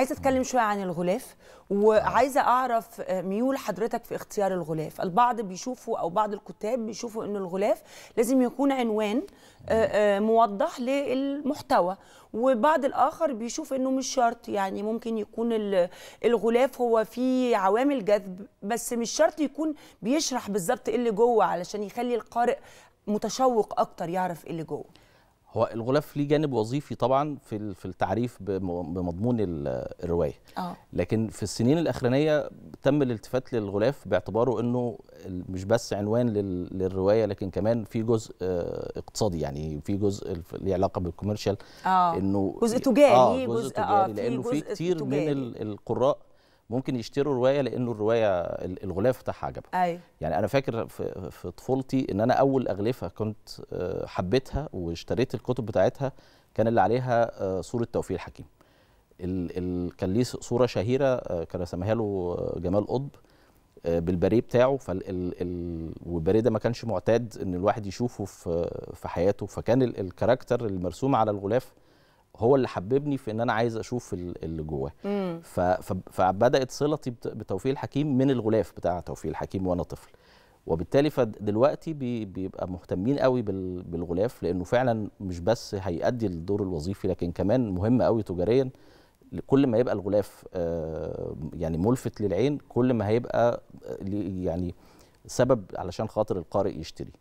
عايزة أتكلم شوية عن الغلاف وعايزة أعرف آه، ميول حضرتك في اختيار الغلاف. البعض بيشوفوا أو بعض الكتاب بيشوفوا إن الغلاف لازم يكون عنوان آه، آه، موضح للمحتوى وبعض الآخر بيشوف إنه مش شرط. يعني ممكن يكون ال- الغلاف هو فيه عوامل جذب بس مش شرط يكون بيشرح بالظبط إيه اللي جوه علشان يخلي القارئ متشوق أكتر يعرف إيه اللي جوه. هو الغلاف ليه جانب وظيفي طبعا في في التعريف بم- بمضمون ال- الرواية. آه. لكن في السنين الأخرانية تم الالتفات للغلاف باعتباره إنه مش بس عنوان لل- للرواية لكن كمان في جزء آه، اقتصادي. يعني في جزء ليه علاقة بالكوميرشال. آه. إنه جزء تجاري، آه جزء- جزء آه، تجاري. في لأنه في كتير من تجاري. القراء ممكن يشتروا رواية لأنه الرواية ال- الغلاف بتاعها عجبهم. أيوه. يعني أنا فاكر في, في طفولتي إن أنا أول أغلفة كنت آه، حبيتها واشتريت الكتب بتاعتها كان اللي عليها آه، صوره توفيق الحكيم. ال ال كان ليه صورة شهيرة آه، كان رسمها له آه، جمال قطب آه، بالباريه بتاعه. فال ال ال والباريه ده ما كانش معتاد إن الواحد يشوفه في في حياته. فكان ال ال character المرسوم على الغلاف هو اللي حببني في إن أنا عايز أشوف ال- اللي جواه. فبدأت صلتي بت- بتوفيق الحكيم من الغلاف بتاع توفيق الحكيم وأنا طفل. وبالتالي فدلوقتي بي- بيبقى مهتمين قوي بال- بالغلاف لأنه فعلا مش بس هيأدي الدور الوظيفي لكن كمان مهم قوي تجاريا. كل ما يبقى الغلاف آه، يعني ملفت للعين كل ما هيبقى آه، يعني سبب علشان خاطر القارئ يشتري.